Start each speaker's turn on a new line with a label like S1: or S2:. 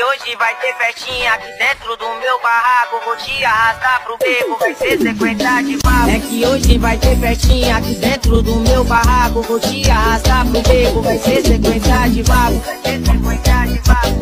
S1: que hoje vai ter festinha aqui dentro do meu barraco. Vou te arrastar pro beco, vai ser sequência de papo. É que hoje vai ter festinha aqui dentro do meu barraco. Vou te arrastar pro beco, vai ser sequência de papo. Vai ser sequência de papo.